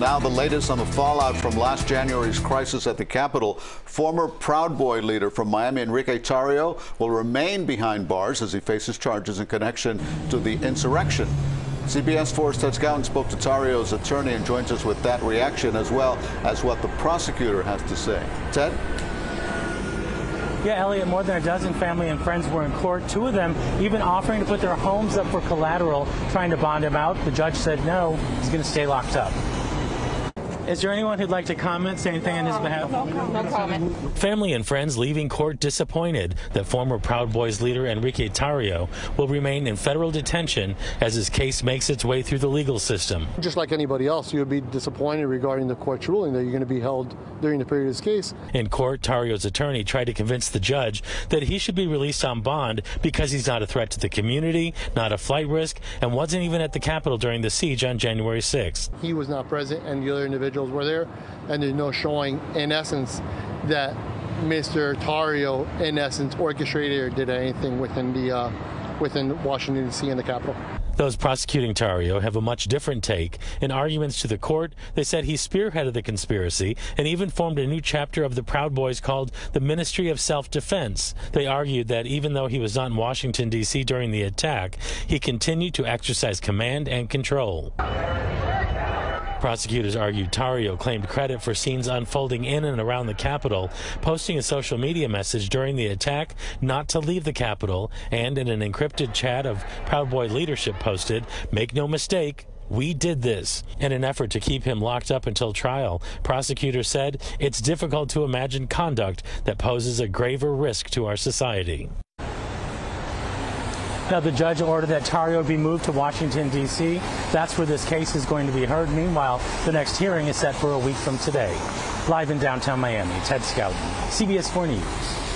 Now, the latest on the fallout from last January's crisis at the Capitol. Former Proud Boy leader from Miami, Enrique Tarrio, will remain behind bars as he faces charges in connection to the insurrection. CBS 4's Ted Scouten spoke to Tarrio's attorney and joins us with that reaction as well as what the prosecutor has to say. Ted? Yeah, Elliot, more than a dozen family and friends were in court, two of them even offering to put their homes up for collateral, trying to bond him out. The judge said no, he's going to stay locked up. Is there anyone who'd like to comment, say anything on his behalf? No, no comment. Family and friends leaving court disappointed that former Proud Boys leader Enrique Tarrio will remain in federal detention as his case makes its way through the legal system. Just like anybody else, you would be disappointed regarding the court's ruling that you're going to be held during the period of his case. In court, Tarrio's attorney tried to convince the judge that he should be released on bond because he's not a threat to the community, not a flight risk, and wasn't even at the Capitol during the siege on January 6th. He was not present, and the other were there, and there's no showing, in essence, that Mr. Tarrio, in essence, orchestrated or did anything within the uh, within Washington D.C. and the Capitol. Those prosecuting Tarrio have a much different take. In arguments to the court, they said he spearheaded the conspiracy and even formed a new chapter of the Proud Boys called the Ministry of Self Defense. They argued that even though he was not in Washington, D.C. during the attack, he continued to exercise command and control. Prosecutors argued Tarrio claimed credit for scenes unfolding in and around the Capitol, posting a social media message during the attack not to leave the Capitol, and in an encrypted chat of Proud Boy leadership posted, Make no mistake, we did this. In an effort to keep him locked up until trial, prosecutors said it's difficult to imagine conduct that poses a graver risk to our society. Now, the judge ordered that Tarrio be moved to Washington, D.C. That's where this case is going to be heard. Meanwhile, the next hearing is set for a week from today. Live in downtown Miami, Ted Scouten, CBS 4 News.